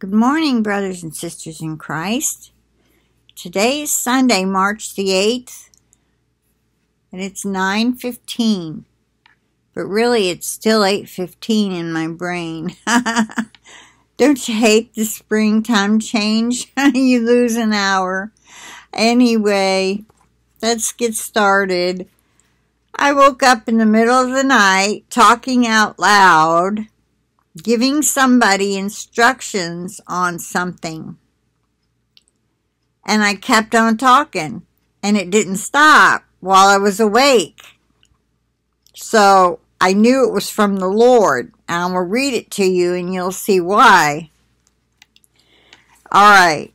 Good morning, brothers and sisters in Christ. Today is Sunday, March the 8th, and it's 9:15. But really it's still 8:15 in my brain. Don't you hate the springtime change? you lose an hour. Anyway, let's get started. I woke up in the middle of the night talking out loud giving somebody instructions on something. And I kept on talking, and it didn't stop while I was awake. So I knew it was from the Lord. And I'm going to read it to you, and you'll see why. All right.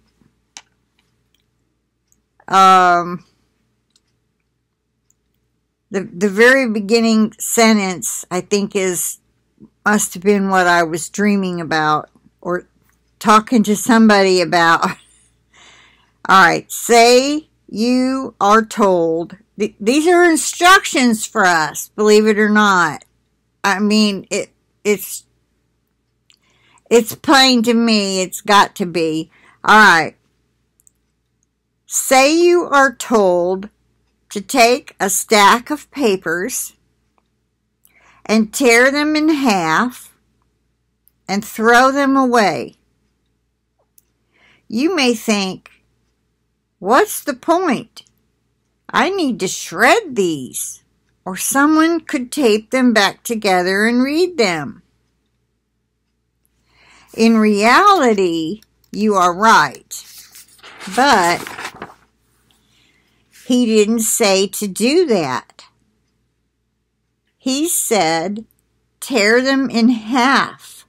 Um, the, the very beginning sentence, I think, is must have been what I was dreaming about or talking to somebody about. All right, say you are told. Th- these are instructions for us, believe it or not. I mean, it it's it's plain to me. It's got to be. All right. Say you are told to take a stack of papers and tear them in half and throw them away. You may think, what's the point? I need to shred these, or someone could tape them back together and read them. In reality, you are right, but he didn't say to do that. He said, tear them in half.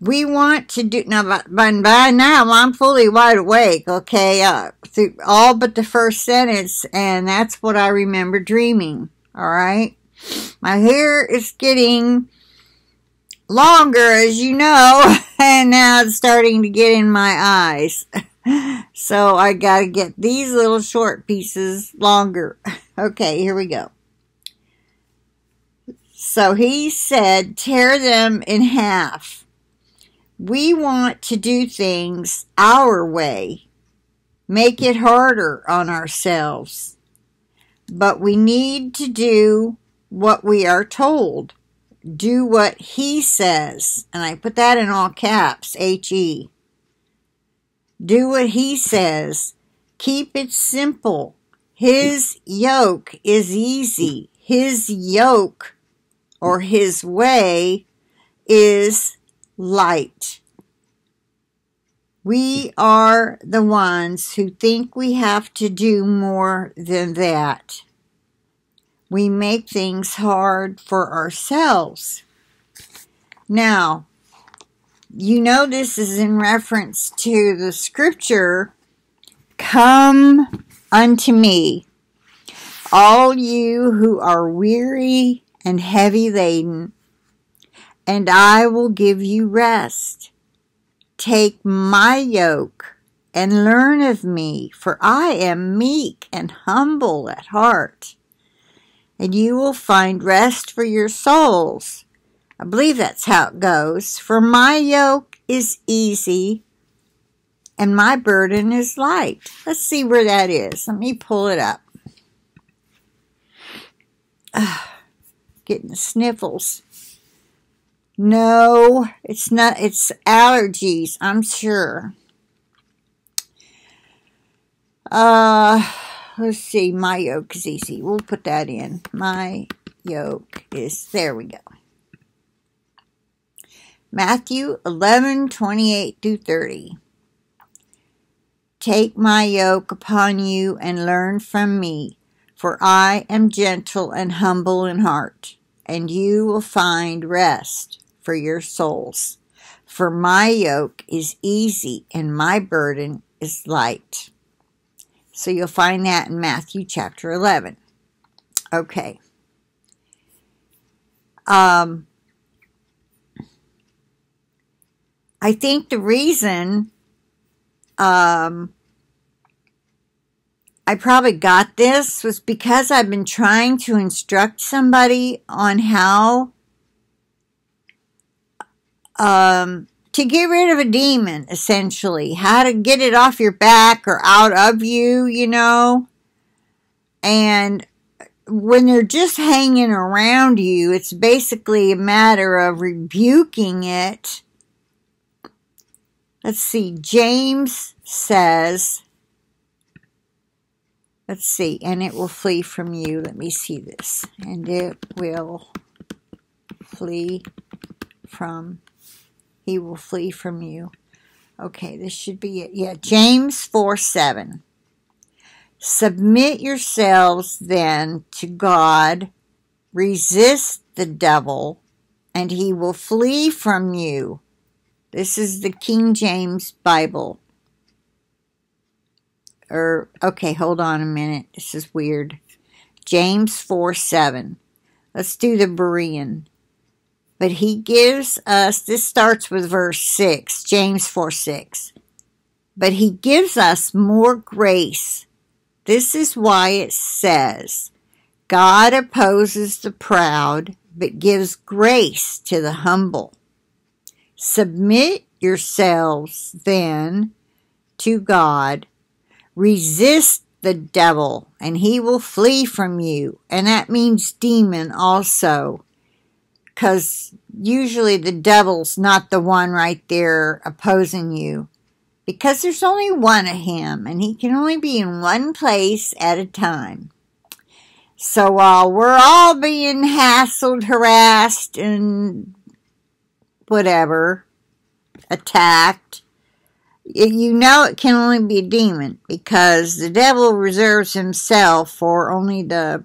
We want to do, now by, by now I'm fully wide awake, okay, uh, through all but the first sentence, and that's what I remember dreaming, alright? My hair is getting longer, as you know, and now it's starting to get in my eyes. so I gotta get these little short pieces longer. Okay, here we go. So he said, tear them in half. We want to do things our way, make it harder on ourselves. But we need to do what we are told. Do what he says. And I put that in all caps, H E. Do what he says. Keep it simple. His yoke is easy. His yoke or his way is light. We are the ones who think we have to do more than that. We make things hard for ourselves. Now, you know this is in reference to the scripture, Come unto me, all you who are weary and heavy laden, and I will give you rest. Take my yoke and learn of me, for I am meek and humble at heart, and you will find rest for your souls. I believe that's how it goes. For my yoke is easy and my burden is light. Let's see where that is. Let me pull it up. Ah. Getting the sniffles. No, it's not, it's allergies, I'm sure. Uh, let's see, my yoke is easy. We'll put that in. My yoke is, there we go. Matthew 11, 28 through 30. Take my yoke upon you and learn from me, for I am gentle and humble in heart, and you will find rest for your souls. For my yoke is easy and my burden is light. So you'll find that in Matthew chapter 11. Okay. Um, I think the reason um, I probably got this was because I've been trying to instruct somebody on how um, to get rid of a demon, essentially. How to get it off your back or out of you, you know. And when they're just hanging around you, it's basically a matter of rebuking it. Let's see, James says, let's see, and it will flee from you. Let me see this. And it will flee from, he will flee from you. Okay, this should be it. Yeah, James 4 7. Submit yourselves then to God, resist the devil, and he will flee from you. This is the King James Bible. Or, okay, hold on a minute. This is weird. James 4 7. Let's do the Berean. But he gives us, this starts with verse 6, James 4 6. But he gives us more grace. This is why it says, God opposes the proud, but gives grace to the humble. Submit yourselves then to God. Resist the devil, and he will flee from you. And that means demon also because usually the devil's not the one right there opposing you because there's only one of him and he can only be in one place at a time. So while we're all being hassled, harassed, and whatever, attacked, you know it can only be a demon because the devil reserves himself for only the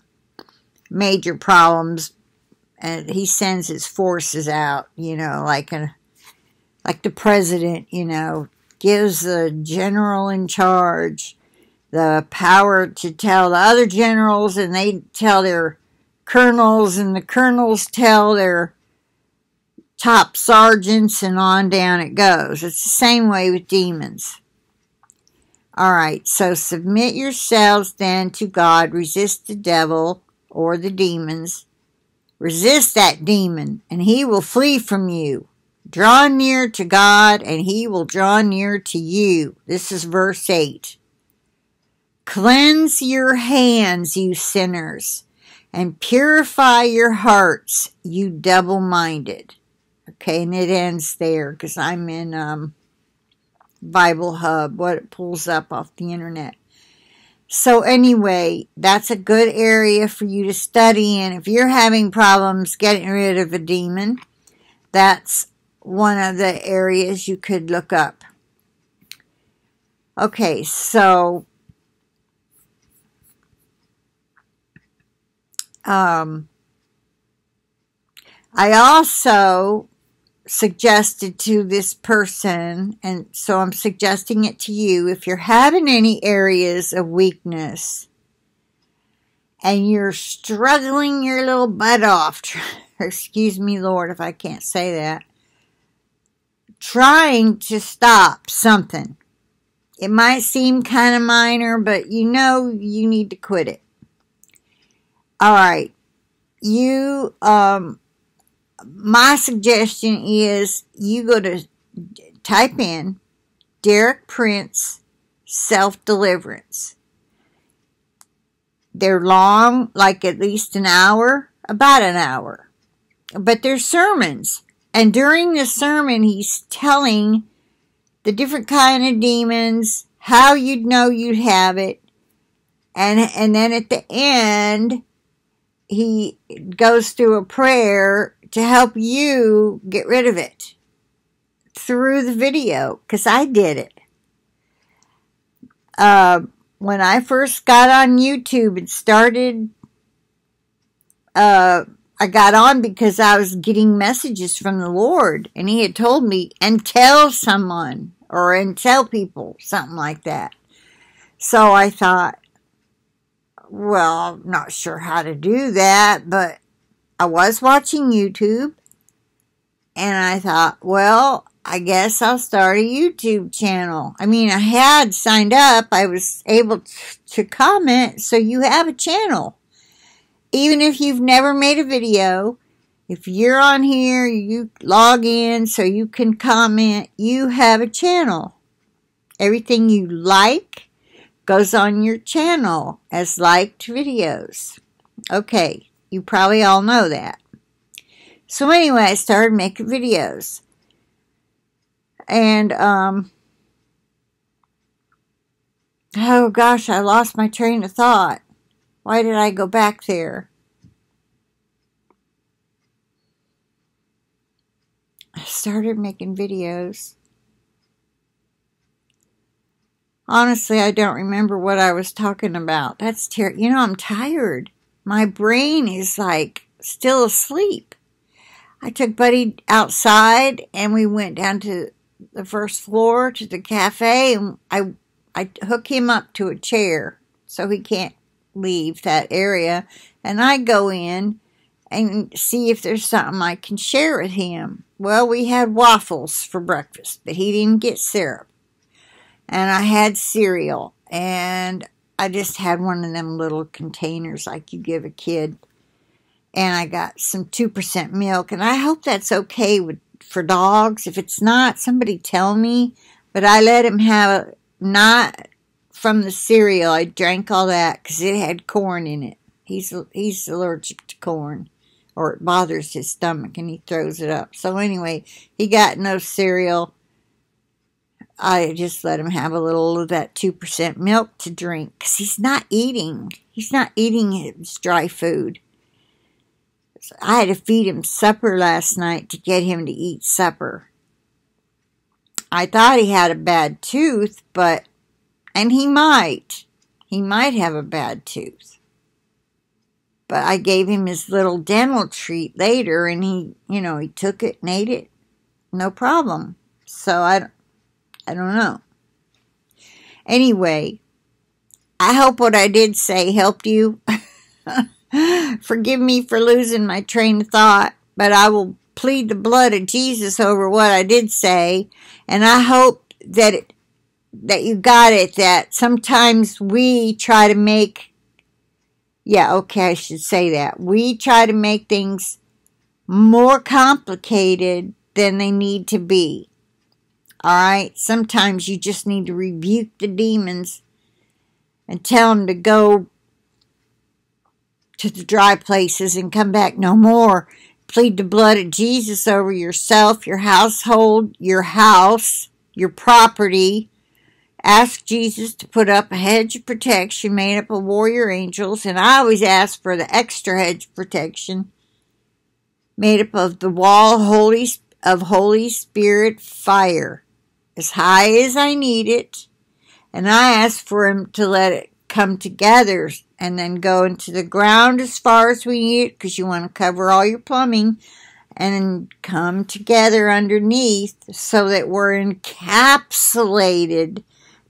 major problems and he sends his forces out, you know, like a like the president, you know, gives the general in charge the power to tell the other generals and they tell their colonels and the colonels tell their top sergeants and on down it goes. It's the same way with demons. All right, so submit yourselves then to God, resist the devil or the demons Resist that demon, and he will flee from you. Draw near to God, and he will draw near to you. This is verse 8. Cleanse your hands, you sinners, and purify your hearts, you double minded. Okay, and it ends there because I'm in um, Bible Hub, what it pulls up off the internet. So anyway, that's a good area for you to study in. if you're having problems getting rid of a demon, that's one of the areas you could look up. Okay, so um, I also suggested to this person, and so I'm suggesting it to you. If you're having any areas of weakness and you're struggling your little butt off, excuse me, Lord, if I can't say that, trying to stop something. It might seem kind of minor, but you know you need to quit it. All right. You um, my suggestion is you go to type in Derek Prince self deliverance. They're long, like at least an hour, about an hour. But they're sermons. And during the sermon, he's telling the different kind of demons, how you'd know you'd have it. And, and then at the end, he goes through a prayer to help you get rid of it through the video because I did it. Uh, when I first got on YouTube and started, uh, I got on because I was getting messages from the Lord, and He had told me, and tell someone, or and tell people, something like that. So I thought, well, I'm not sure how to do that, but I was watching YouTube and I thought, well, I guess I'll start a YouTube channel. I mean, I had signed up, I was able to comment, so you have a channel. Even if you've never made a video, If you're on here, you log in so you can comment. You have a channel. Everything you like goes on your channel as liked videos. Okay, you probably all know that. So anyway, I started making videos. And, um, oh gosh, I lost my train of thought. Why did I go back there? I started making videos. Honestly, I don't remember what I was talking about. That's terrible. You know, I'm tired. My brain is like still asleep. I took Buddy outside and we went down to the first floor to the cafe and I I hook him up to a chair so he can't leave that area and I go in and see if there's something I can share with him. Well, we had waffles for breakfast, but he didn't get syrup. And I had cereal and I just had one of them little containers like you give a kid. And I got some 2% milk and I hope that's okay with for dogs. If it's not, somebody tell me. But I let him have not from the cereal. I drank all that because it had corn in it. He's he's allergic to corn, or it bothers his stomach, and he throws it up. So anyway, he got no cereal. I just let him have a little of that two percent milk to drink because he's not eating. He's not eating his dry food. I had to feed him supper last night to get him to eat supper. I thought he had a bad tooth, but, and he might, he might have a bad tooth. But I gave him his little dental treat later and he, you know, he took it and ate it. No problem. So I, I don't know. Anyway, I hope what I did say helped you. Forgive me for losing my train of thought, but I will plead the blood of Jesus over what I did say, and I hope that it, that you got it. That sometimes we try to make, yeah, okay, I should say that we try to make things more complicated than they need to be. All right, sometimes you just need to rebuke the demons and tell them to go to the dry places and come back no more. Plead the blood of Jesus over yourself, your household, your house, your property. Ask Jesus to put up a hedge of protection made up of warrior angels, and I always ask for the extra hedge of protection made up of the wall holy of Holy Spirit fire, as high as I need it, and I ask for him to let it come together and then go into the ground as far as we need it because you want to cover all your plumbing and come together underneath so that we're encapsulated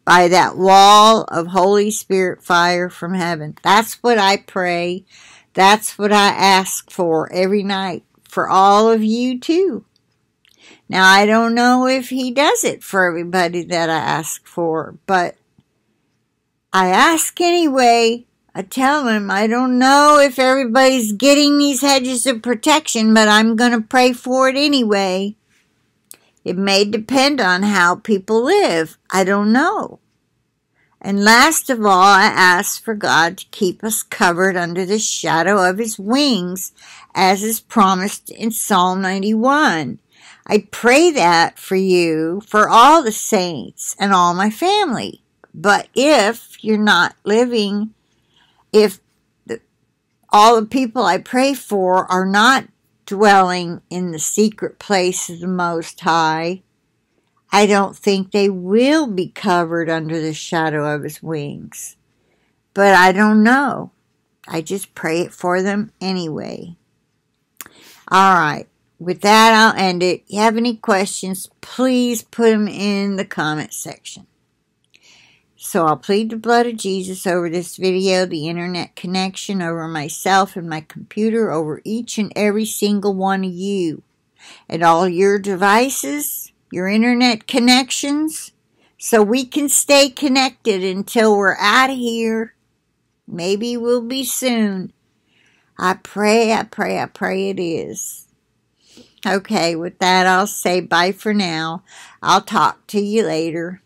by that wall of Holy Spirit fire from heaven. That's what I pray. That's what I ask for every night for all of you too. Now, I don't know if he does it for everybody that I ask for, but I ask anyway. I tell him I don't know if everybody's getting these hedges of protection, but I'm going to pray for it anyway. It may depend on how people live. I don't know. And last of all, I ask for God to keep us covered under the shadow of his wings, as is promised in Psalm 91. I pray that for you, for all the saints, and all my family. But if you're not living, if the, all the people I pray for are not dwelling in the secret place of the Most High, I don't think they will be covered under the shadow of His wings. But I don't know. I just pray it for them anyway. All right. With that, I'll end it. If you have any questions, please put them in the comment section. So I'll plead the blood of Jesus over this video, the internet connection, over myself and my computer, over each and every single one of you, and all your devices, your internet connections, so we can stay connected until we're out of here. Maybe we'll be soon. I pray, I pray, I pray it is. Okay, with that, I'll say bye for now. I'll talk to you later.